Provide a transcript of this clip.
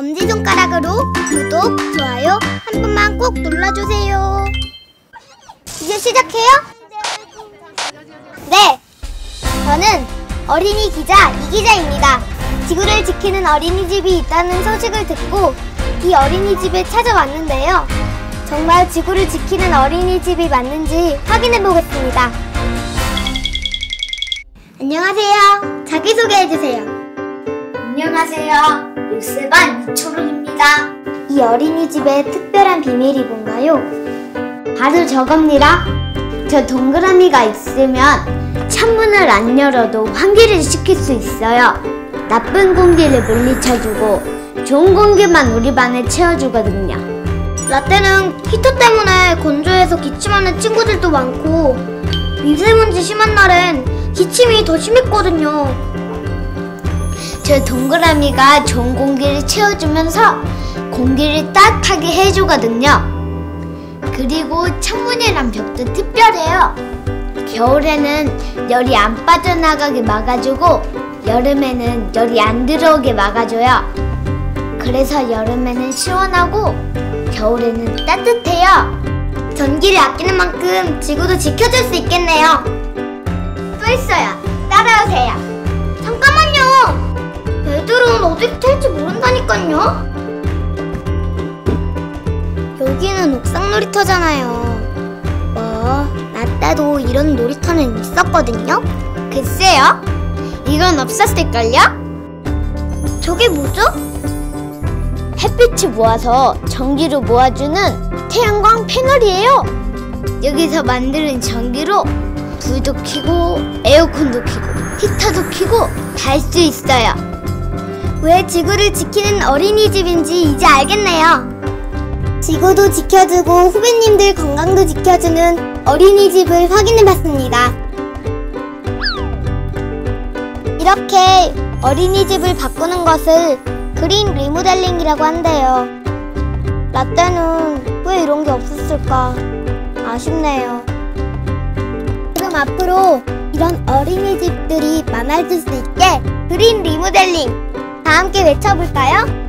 엄지손가락으로 구독, 좋아요 한 번만 꼭 눌러주세요. 이제 시작해요? 네, 저는 어린이 기자 이기자입니다. 지구를 지키는 어린이집이 있다는 소식을 듣고 이 어린이집에 찾아왔는데요. 정말 지구를 지키는 어린이집이 맞는지 확인해 보겠습니다. 안녕하세요. 자기소개해 주세요. 안녕하세요. 뉴스반 이초롱입니다. 이 어린이집의 특별한 비밀이 뭔가요? 바로 저겁니다. 저 동그라미가 있으면 창문을 안 열어도 환기를 시킬 수 있어요. 나쁜 공기를 물리쳐주고 좋은 공기만 우리 반에 채워주거든요. 라떼는 히터 때문에 건조해서 기침하는 친구들도 많고 미세먼지 심한 날엔 기침이 더 심했거든요. 저 동그라미가 좋은 공기를 채워주면서 공기를 따뜻하게 해주거든요. 그리고 창문이랑 벽도 특별해요. 겨울에는 열이 안 빠져나가게 막아주고 여름에는 열이 안 들어오게 막아줘요. 그래서 여름에는 시원하고 겨울에는 따뜻해요. 전기를 아끼는 만큼 지구도 지켜줄 수 있겠네요. 또 있어요. 따라오세요. 어디로 튈지 모른다니까요. 여기는 옥상 놀이터잖아요. 뭐, 나 때도 이런 놀이터는 있었거든요. 글쎄요. 이건 없었을걸요? 저게 뭐죠? 햇빛을 모아서 전기로 모아주는 태양광 패널이에요. 여기서 만드는 전기로 불도 켜고 에어컨도 켜고 히터도 켜고 다할수 있어요. 왜 지구를 지키는 어린이집인지 이제 알겠네요. 지구도 지켜주고 후배님들 건강도 지켜주는 어린이집을 확인해봤습니다. 이렇게 어린이집을 바꾸는 것을 그린 리모델링이라고 한대요. 라떼는 왜 이런 게 없었을까? 아쉽네요. 그럼 앞으로 이런 어린이집들이 많아질 수 있게 그린 리모델링 다 함께 외쳐볼까요?